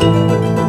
Música